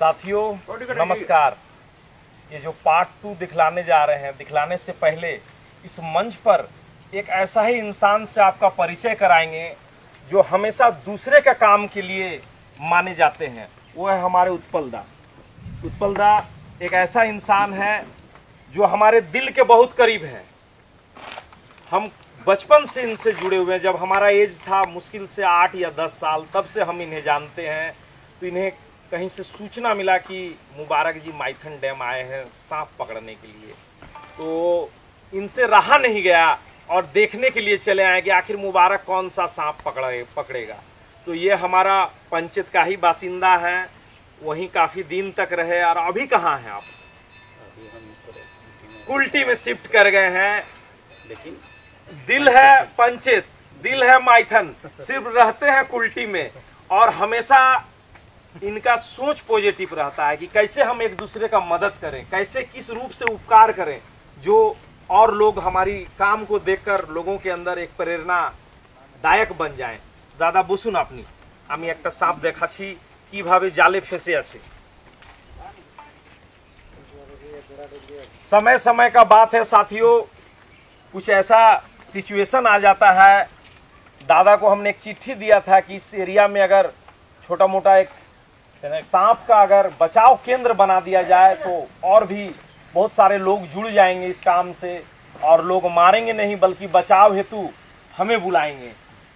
साथियों नमस्कार। ये जो पार्ट टू दिखलाने जा रहे हैं दिखलाने से पहले इस मंच पर एक ऐसा ही इंसान से आपका परिचय कराएँगे जो हमेशा दूसरे का काम के लिए माने जाते हैं। वो है हमारे उत्पल दा उत्पल दा एक ऐसा इंसान है जो हमारे दिल के बहुत करीब है। हम बचपन से इनसे जुड़े हुए हैं। जब हमारा एज था मुश्किल से आठ या दस साल तब से हम इन्हें जानते हैं। तो इन्हें कहीं से सूचना मिला कि मुबारक जी माइथन डैम आए हैं सांप पकड़ने के लिए। तो इनसे रहा नहीं गया और देखने के लिए चले आए कि आखिर मुबारक कौन सा सांप पकड़े पकड़ेगा। तो ये हमारा पंचित का ही बासिंदा है। वहीं काफ़ी दिन तक रहे और अभी कहाँ हैं आप? कुल्टी में शिफ्ट कर गए हैं। लेकिन दिल है पंचित दिल है माइथन सिर्फ़ रहते हैं कुल्टी में और हमेशा इनका सोच पॉजिटिव रहता है कि कैसे हम एक दूसरे का मदद करें कैसे किस रूप से उपकार करें जो और लोग हमारी काम को देखकर लोगों के अंदर एक प्रेरणा দায়ক बन जाए দাদা বসুন আপনি আমি একটা সাপ দেখাচ্ছি কিভাবে জালে ফেসে আছে समय समय का बात है साथियों कुछ ऐसा सिचुएशन आ जाता है दादा को हमने एक चिट्ठी दिया था कि इस एरिया में अगर छोटा मोटा एक सांप का अगर बचाव केंद्र बना दिया जाए तो और भी बहुत सारे लोग जुड़ जाएँगे इस काम से और लोग मारेंगे नहीं बल्कि बचाव हेतु हमें बुलाएँगे।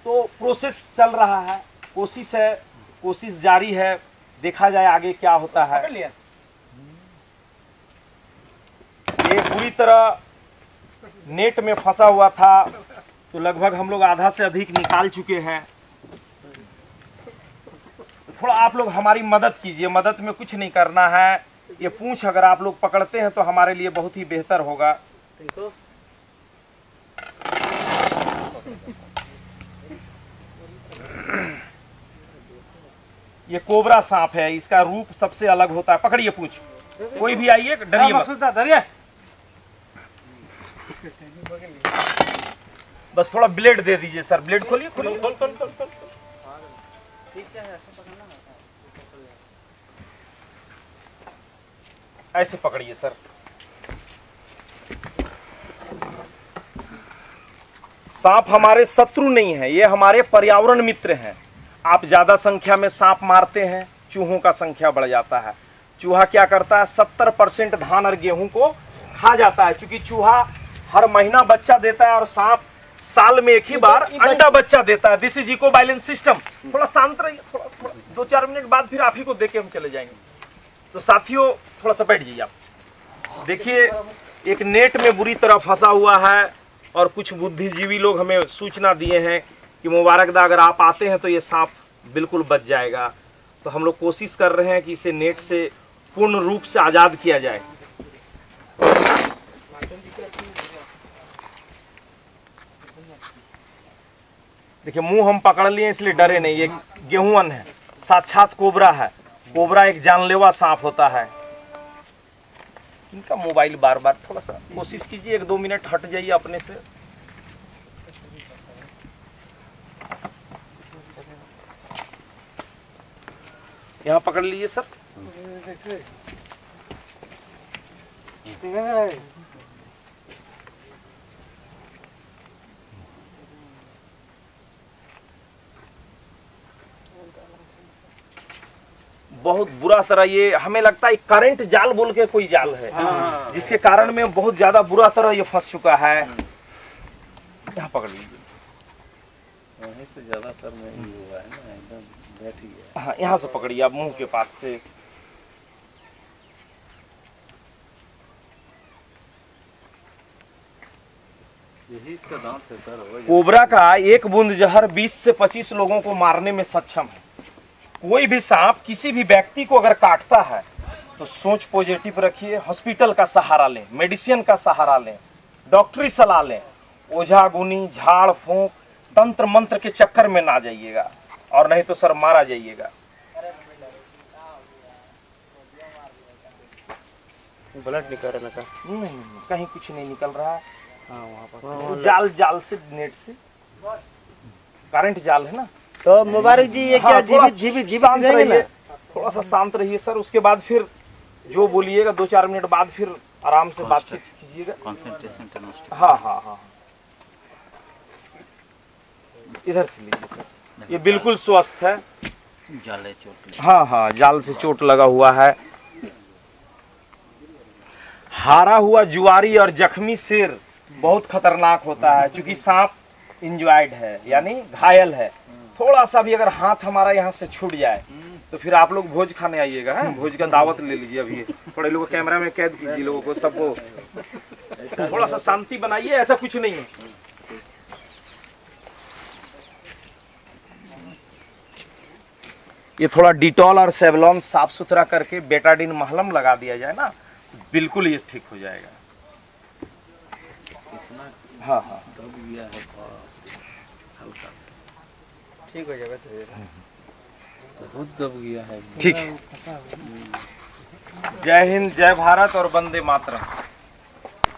तो प्रोसेस चल रहा है कोशिश है कोशिश जारी है देखा जाए आगे क्या होता है। ये पूरी तरह नेट में फंसा हुआ था तो लगभग हम लोग आधा से अधिक निकाल चुके हैं। थोड़ा आप लोग हमारी मदद कीजिए मदद में कुछ नहीं करना है। ये पूछ अगर आप लोग पकड़ते हैं तो हमारे लिए बहुत ही बेहतर होगा। ये कोबरा सांप है इसका रूप सबसे अलग होता है। पकड़िए पूछ। कोई भी आइए डरिए मत। बस थोड़ा ब्लेड दे दीजिए सर। ब्लेड खोलिए खोलिए। खोल खोल खोल खोल ऐसे पकड़िए सर। सांप हमारे शत्रु नहीं है ये हमारे पर्यावरण मित्र हैं। आप ज़्यादा संख्या में सांप मारते हैं चूहों का संख्या बढ़ जाता है। चूहा क्या करता है सत्तर परसेंट धान और गेहूँ को खा जाता है क्योंकि चूहा हर महीना बच्चा देता है और सांप साल में एक ही बार अंडा बच्चा देता है। This is eco balance system थोड़ा शांत रहिए थोड़ा थोड़ा दो चार मिनट बाद फिर आप ही को देख के हम चले जाएँगे। तो साथियों, थोड़ा सा बैठ जाइए आप। देखिए, एक नेट में बुरी तरह फंसा हुआ है और कुछ बुद्धिजीवी लोग हमें सूचना दिए हैं कि मुबारकदा, अगर आप आते हैं तो ये सांप बिल्कुल बच जाएगा। तो हम लोग कोशिश कर रहे हैं कि इसे नेट से पूर्ण रूप से आज़ाद किया जाए। देखिए, मुँह हम पकड़ लिए इसलिए डरे नहीं। ये गेहूँ है साक्षात कोबरा है। कोबरा एक जानलेवा सांप होता है। इनका मोबाइल बार बार थोड़ा सा कोशिश कीजिए, एक दो मिनट हट जाइए अपने से। यहाँ पकड़ लीजिए, सर। बहुत बुरा तरह ये हमें लगता है करंट जाल बोल के कोई जाल है। जिसके कारण में बहुत ज़्यादा बुरा तरह ये फंस चुका है। यहाँ पकड़ लीजिए। वहीं से ज़्यादातर में हुआ है ना एकदम बैठ गया। हाँ यहाँ से पकड़िए आप मुँह के पास से। यही इसका दांत है कोबरा का एक बूंद जहर 20 से 25 लोगों को मारने में सक्षम है। कोई भी सांप किसी भी व्यक्ति को अगर काटता है तो सोच पॉजिटिव रखिए हॉस्पिटल का सहारा लें मेडिसिन का सहारा लें डॉक्टरी सलाह लें ओझा गुनी झाड़ फूंक तंत्र मंत्र के चक्कर में ना जाइएगा और नहीं तो सर मारा जाइएगा। ब्लड निकल रहा था नहीं, कहीं कुछ नहीं निकल रहा है। हाँ वहाँ पर। वो जाल जाल से नेट से। करंट जाल है ना? तो मुबारक जी ये क्या हाँ, थोड़ा जीवित जीवित जीवित रहेंगे। थोड़ा सा शांत रहिए सर उसके बाद फिर जो बोलिएगा दो चार मिनट बाद फिर आराम से बातचीत कीजिएगा। कंसंट्रेशन करना हाँ हाँ हाँ इधर से लीजिए सर। ये बिल्कुल स्वस्थ है। जाले चोट हाँ हाँ जाल से चोट लगा हुआ है। हारा हुआ जुआरी और जख्मी शेर बहुत खतरनाक होता है क्योंकि सांप इंजॉयड है यानी घायल है। थोड़ा सा भी अगर हाथ हमारा यहाँ से छूट जाए तो फिर आप लोग भोज खाने आइएगा हैं? भोज का दावत ले लीजिए अभी। थोड़े लोगों कैमरा में कैद कीजिए लोगों को सबको। थोड़ा सा शांति बनाइए ऐसा कुछ नहीं है। ये थोड़ा डिटॉल और सेवलॉन साफ़ सुथरा करके बेटाडिन महलम लगा दिया जाए ना बिल्कुल ये ठीक हो जाएगा। हाँ हाँ दब गया है बहुत हल्का सा ठीक हो जाएगा धीरे धीरे बहुत दब गया है। ठीक। है जय हिंद जय भारत और वंदे मातरम।